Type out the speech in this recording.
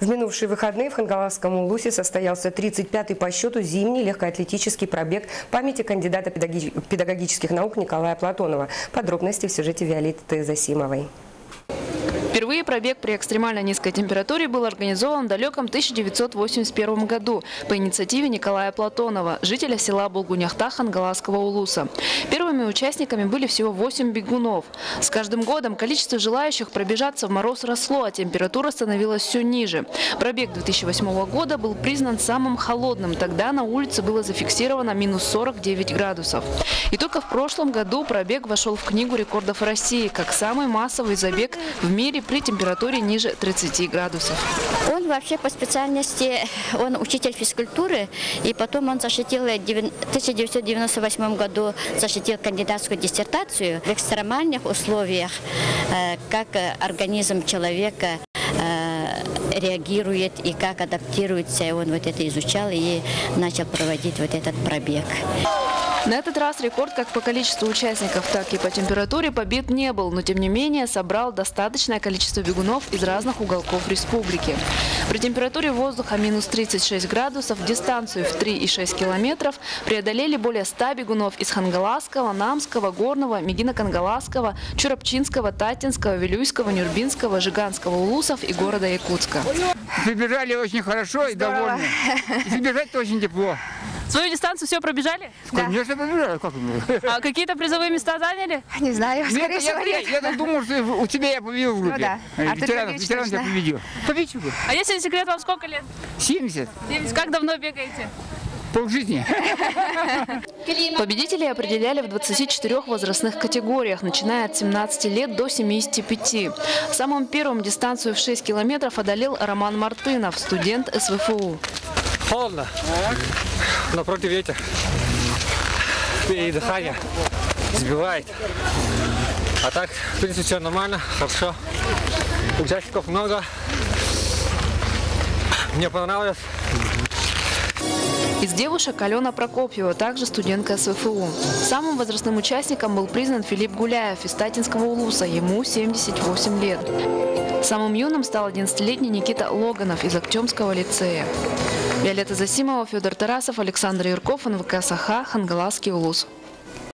В минувшие выходные в Хангаласском Улусе состоялся 35-й по счету зимний легкоатлетический пробег памяти кандидата педагоги- педагогических наук Николая Платонова. Подробности в сюжете Виолетты Засимовой. Пробег при экстремально низкой температуре был организован в далеком 1981 году по инициативе Николая Платонова, жителя села Булгуняхта Хангаласского Улуса. Первыми участниками были всего 8 бегунов. С каждым годом количество желающих пробежаться в мороз росло, а температура становилась все ниже. Пробег 2008 года был признан самым холодным. Тогда на улице было зафиксировано минус 49 градусов. И только в прошлом году пробег вошел в Книгу рекордов России как самый массовый забег в мире при температуре ниже 30 градусов. Он вообще по специальности, он учитель физкультуры, и потом он защитил в 1998 году защитил кандидатскую диссертацию в экстремальных условиях, э, как э, организм человека э, реагирует и как адаптируется. И он вот это изучал и начал проводить вот этот пробег. На этот раз рекорд как по количеству участников, так и по температуре побед не был, но тем не менее собрал достаточное количество бегунов из разных уголков республики. При температуре воздуха минус 36 градусов дистанцию в 3,6 километров преодолели более 100 бегунов из Хангаласского, Намского, Горного, Мегино-Кангаласского, Чурапчинского, Татинского, Вилюйского, Нюрбинского, Жиганского, Улусов и города Якутска. Прибежали очень хорошо и довольны. И бежать-то очень тепло. Свою дистанцию все пробежали? Конечно, побежали. Как? А какие-то призовые места заняли? Не знаю, скорее всего я, нет. я, так думал, что у тебя я победил в группе. да. Э, Артур Ветеранов, Георгиевич ветеран тебя победил. Победил. А если не секрет, вам сколько лет? 70. Как давно бегаете? Полжизни. Победителей определяли в 24 возрастных категориях, начиная от 17 лет до 75. Самым первым дистанцию в 6 километров одолел Роман Мартынов, студент СВФУ. Холодно. Но против ветер. И дыхание сбивает. А так, в принципе, все нормально, хорошо. Участников много. Мне понравилось. Из девушек Алена Прокопьева, также студентка СВФУ. Самым возрастным участником был признан Филипп Гуляев из Татинского Улуса, ему 78 лет. Самым юным стал 11-летний Никита Логанов из Актемского лицея. Виолетта Засимова, Федор Тарасов, Александр Юрков, НВК Саха, Хангаласский Улус.